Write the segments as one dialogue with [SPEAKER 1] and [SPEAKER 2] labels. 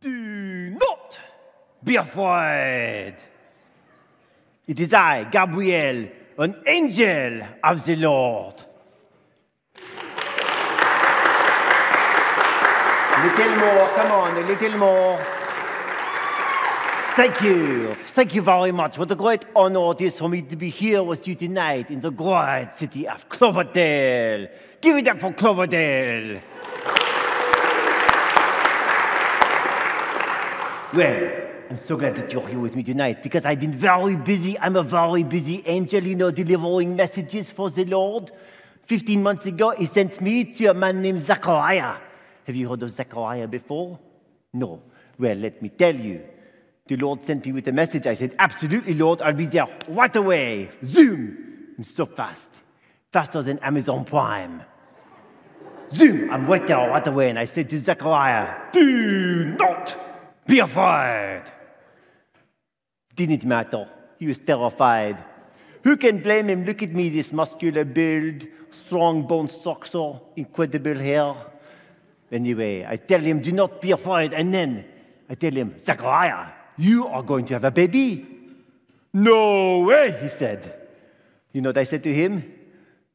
[SPEAKER 1] Do not be afraid. It is I, Gabriel, an angel of the Lord. A little more, come on, a little more. Thank you. Thank you very much. What a great honor it is for me to be here with you tonight in the great city of Cloverdale. Give it up for Cloverdale. Well, I'm so glad that you're here with me tonight because I've been very busy. I'm a very busy angel, you know, delivering messages for the Lord. 15 months ago, he sent me to a man named Zachariah. Have you heard of Zachariah before? No. Well, let me tell you. The Lord sent me with a message. I said, Absolutely, Lord, I'll be there right away. Zoom! I'm so fast. Faster than Amazon Prime. Zoom! I'm right there right away. And I said to Zachariah, Do not be afraid. Didn't matter. He was terrified. Who can blame him? Look at me, this muscular build, strong bone structure, incredible hair. Anyway, I tell him, do not be afraid. And then I tell him, Zachariah, you are going to have a baby. No way, he said. You know what I said to him?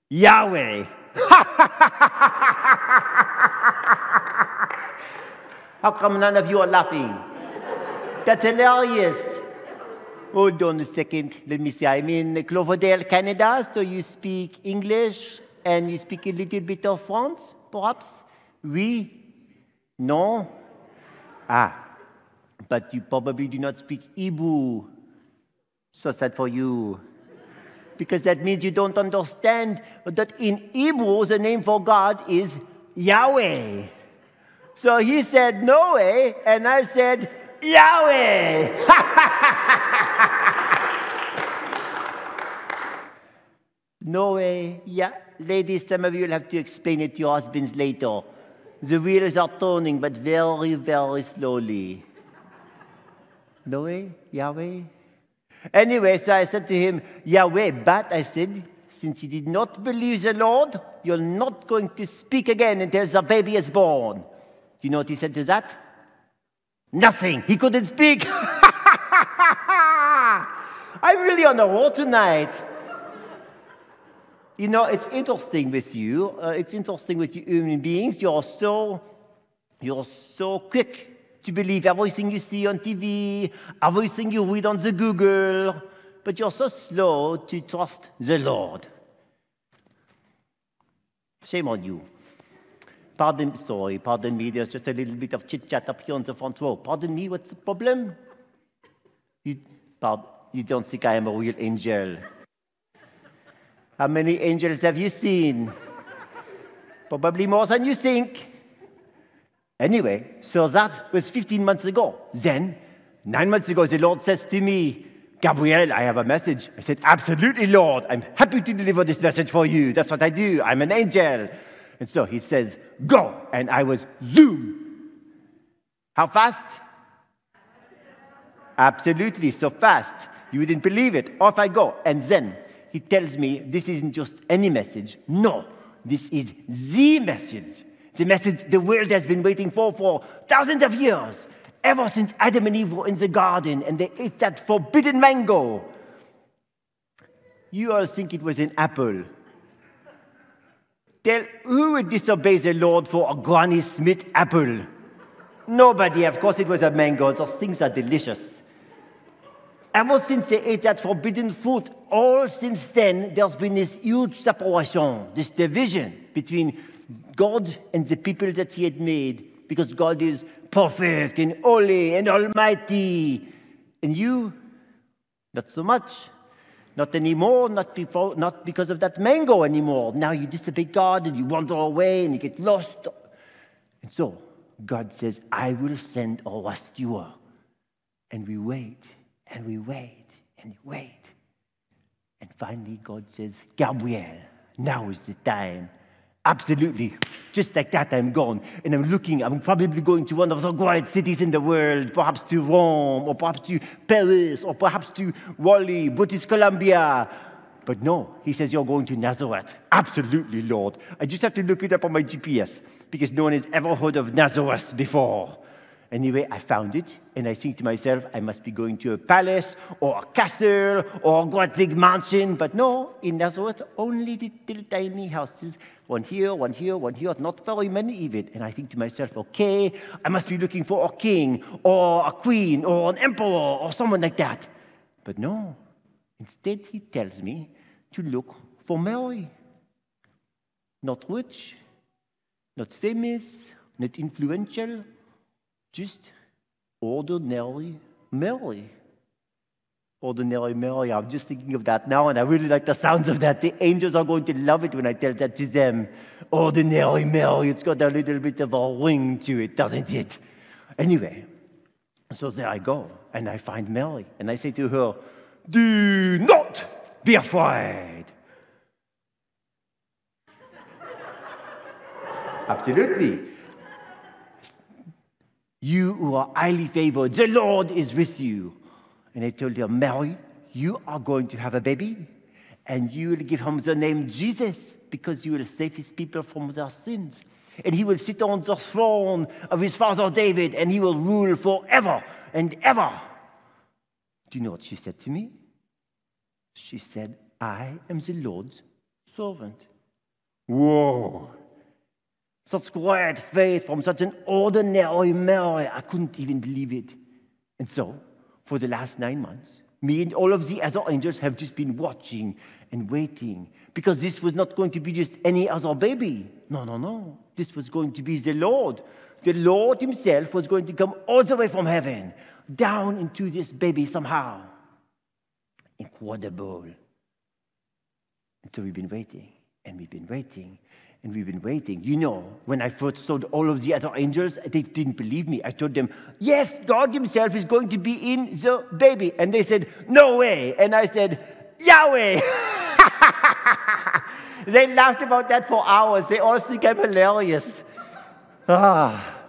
[SPEAKER 1] Yahweh. How come none of you are laughing? That's hilarious. Hold on a second. Let me see. I'm in Cloverdale, Canada, so you speak English and you speak a little bit of French, perhaps? Oui? No? Ah, but you probably do not speak Hebrew. So sad for you. Because that means you don't understand that in Hebrew, the name for God is Yahweh. So he said, No way. And I said, Yahweh. no way. Yeah. Ladies, some of you will have to explain it to your husbands later. The wheels are turning, but very, very slowly. No way, Yahweh. Anyway, so I said to him, Yahweh, but I said, since you did not believe the Lord, you're not going to speak again until the baby is born. You know what he said to that? Nothing. He couldn't speak. I'm really on a roll tonight. You know, it's interesting with you. Uh, it's interesting with you human beings. You're so, you're so quick to believe everything you see on TV, everything you read on the Google, but you're so slow to trust the Lord. Shame on you. Pardon, sorry, pardon me. There's just a little bit of chit chat up here on the front row. Pardon me, what's the problem? You, pardon, you don't think I am a real angel. How many angels have you seen? Probably more than you think. Anyway, so that was 15 months ago. Then, nine months ago, the Lord says to me, Gabriel, I have a message. I said, Absolutely, Lord. I'm happy to deliver this message for you. That's what I do. I'm an angel. And so he says, Go. And I was zoom. How fast? Absolutely, so fast. You wouldn't believe it. Off I go. And then he tells me this isn't just any message. No, this is the message. The message the world has been waiting for for thousands of years, ever since Adam and Eve were in the garden and they ate that forbidden mango. You all think it was an apple. Tell who would disobey the Lord for a Granny Smith apple? Nobody. Of course, it was a mango. Those things are delicious. Ever since they ate that forbidden fruit, all since then, there's been this huge separation, this division between God and the people that He had made, because God is perfect and holy and almighty. And you, not so much. Not anymore, not, before, not because of that mango anymore. Now you disobey God and you wander away and you get lost. And so God says, I will send a rescuer. And we wait and we wait and we wait. And finally, God says, Gabriel, now is the time. Absolutely. Just like that, I'm gone. And I'm looking, I'm probably going to one of the great cities in the world, perhaps to Rome, or perhaps to Paris, or perhaps to Whalley, British Columbia. But no, he says, You're going to Nazareth. Absolutely, Lord. I just have to look it up on my GPS because no one has ever heard of Nazareth before. Anyway, I found it, and I think to myself, I must be going to a palace or a castle or a great big mansion. But no, in Nazareth, only little tiny houses, one here, one here, one here, not very many even. And I think to myself, okay, I must be looking for a king or a queen or an emperor or someone like that. But no, instead, he tells me to look for Mary. Not rich, not famous, not influential just ordinary Mary. Ordinary Mary. I'm just thinking of that now, and I really like the sounds of that. The angels are going to love it when I tell that to them. Ordinary Mary. It's got a little bit of a ring to it, doesn't it? Anyway, so there I go, and I find Mary, and I say to her, Do not be afraid. Absolutely. You who are highly favored, the Lord is with you. And I told her, Mary, you are going to have a baby, and you will give him the name Jesus, because you will save his people from their sins. And he will sit on the throne of his father David, and he will rule forever and ever. Do you know what she said to me? She said, I am the Lord's servant. Whoa! Such great faith from such an ordinary Mary. I couldn't even believe it. And so, for the last nine months, me and all of the other angels have just been watching and waiting because this was not going to be just any other baby. No, no, no. This was going to be the Lord. The Lord Himself was going to come all the way from heaven down into this baby somehow. Incredible. And so we've been waiting and we've been waiting and we've been waiting. You know, when I first saw all of the other angels, they didn't believe me. I told them, Yes, God Himself is going to be in the baby. And they said, No way. And I said, Yahweh. they laughed about that for hours. They all think I'm hilarious. Ah.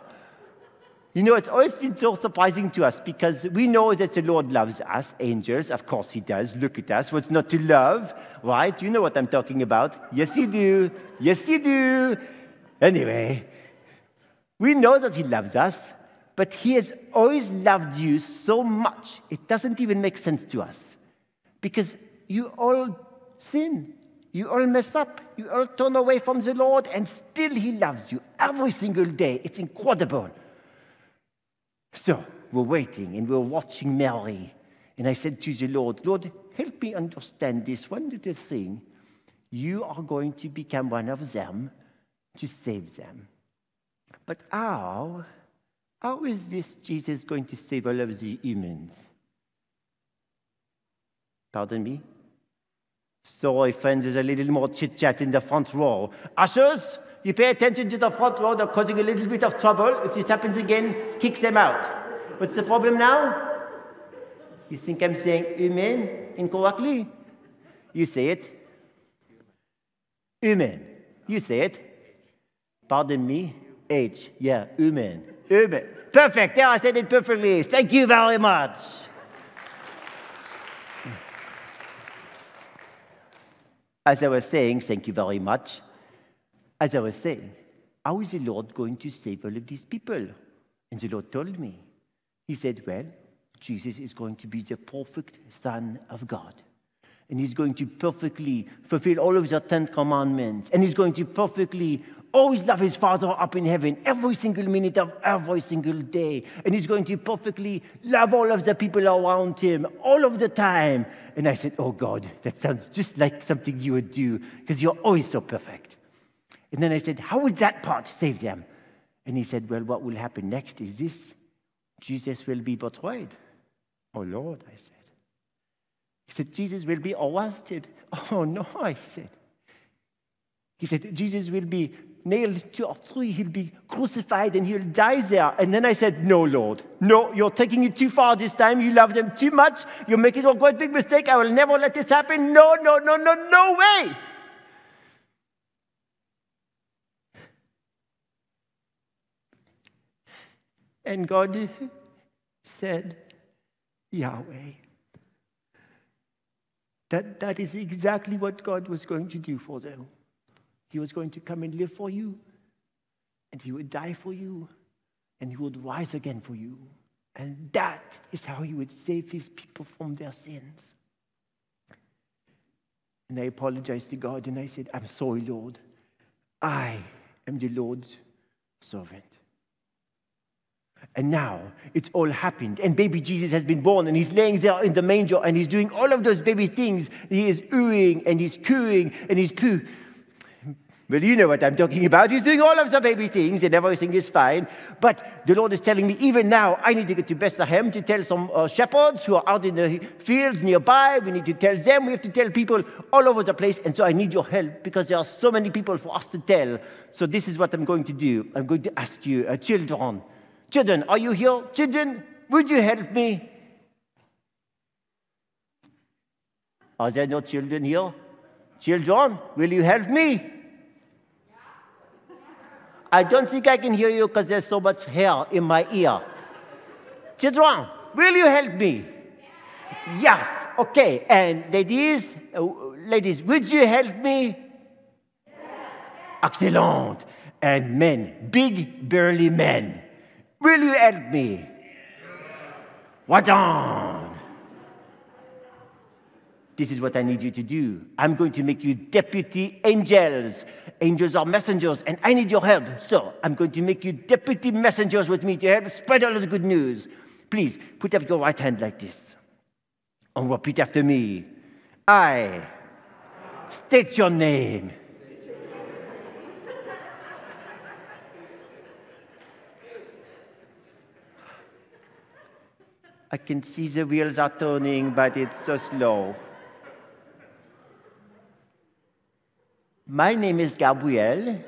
[SPEAKER 1] You know, it's always been so surprising to us because we know that the Lord loves us, angels. Of course, He does. Look at us. What's not to love, right? You know what I'm talking about. Yes, you do. Yes, you do. Anyway, we know that He loves us, but He has always loved you so much, it doesn't even make sense to us. Because you all sin. You all mess up. You all turn away from the Lord, and still He loves you every single day. It's incredible. So we're waiting and we're watching Mary. And I said to the Lord, Lord, help me understand this one little thing. You are going to become one of them to save them. But how? How is this Jesus going to save all of the humans? Pardon me? Sorry, friends, there's a little more chit chat in the front row. Ushers, you pay attention to the front row, they're causing a little bit of trouble. If this happens again, kick them out. What's the problem now? You think I'm saying amen incorrectly? You say it. Amen. You say it. Pardon me. H. Yeah, amen. Amen. Perfect. Yeah, I said it perfectly. Thank you very much. As I was saying, thank you very much as I was saying, how is the Lord going to save all of these people? And the Lord told me, He said, Well, Jesus is going to be the perfect Son of God. And he's going to perfectly fulfill all of the Ten Commandments. And he's going to perfectly always love his Father up in heaven every single minute of every single day. And he's going to perfectly love all of the people around him all of the time. And I said, Oh God, that sounds just like something you would do because you're always so perfect. And then I said, How will that part save them? And he said, Well, what will happen next is this Jesus will be betrayed. Oh, Lord, I said. He said, Jesus will be arrested. Oh, no, I said. He said, Jesus will be nailed to a tree. He'll be crucified and he'll die there. And then I said, No, Lord. No, you're taking it too far this time. You love them too much. You're making a great big mistake. I will never let this happen. No, no, no, no, no way. And God said, Yahweh. That, that is exactly what God was going to do for them. He was going to come and live for you, and He would die for you, and he would rise again for you. And that is how he would save his people from their sins. And I apologized to God and I said, I'm sorry, Lord. I am the Lord's servant. And now it's all happened. And baby Jesus has been born and he's laying there in the manger and he's doing all of those baby things. He is oohing and he's cooing and he's poo. Well, you know what I'm talking about. He's doing all of the baby things and everything is fine. But the Lord is telling me, even now, I need to get to Bethlehem to tell some uh, shepherds who are out in the fields nearby. We need to tell them. We have to tell people all over the place. And so I need your help because there are so many people for us to tell. So this is what I'm going to do. I'm going to ask you, uh, children, children, are you here? Children, would you help me? Are there no children here? Children, will you help me? I don't think I can hear you because there's so much hair in my ear. Children, will you help me? Yes. Okay. And ladies, uh, ladies, would you help me? Excellent. And men, big burly men, will you help me? What on? This is what I need you to do. I'm going to make you deputy angels. Angels are messengers, and I need your help. So I'm going to make you deputy messengers with me to help spread all the good news. Please put up your right hand like this and repeat after me. I state your name. I can see the wheels are turning, but it's so slow. My name is Gabriel.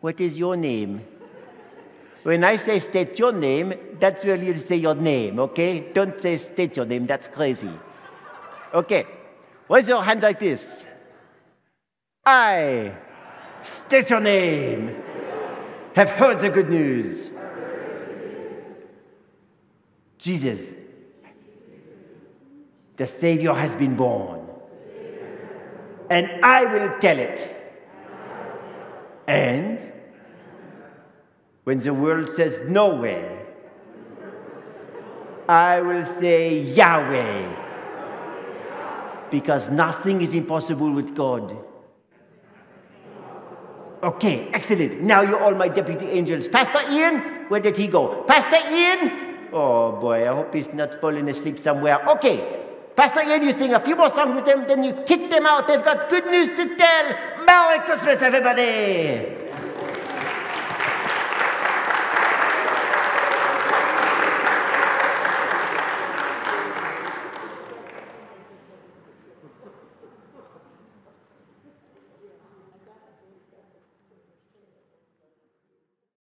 [SPEAKER 1] What is your name? When I say state your name, that's where you say your name, okay? Don't say state your name, that's crazy. Okay, raise your hand like this. I, state your name, have heard the good news. Jesus, the Savior has been born and I will tell it. And when the world says no way, I will say Yahweh. Because nothing is impossible with God. Okay, excellent. Now you're all my deputy angels. Pastor Ian, where did he go? Pastor Ian? Oh boy, I hope he's not falling asleep somewhere. Okay, Pastor Ian, you sing a few more songs with them, then you kick them out. They've got good news to tell. Merry Christmas, everybody!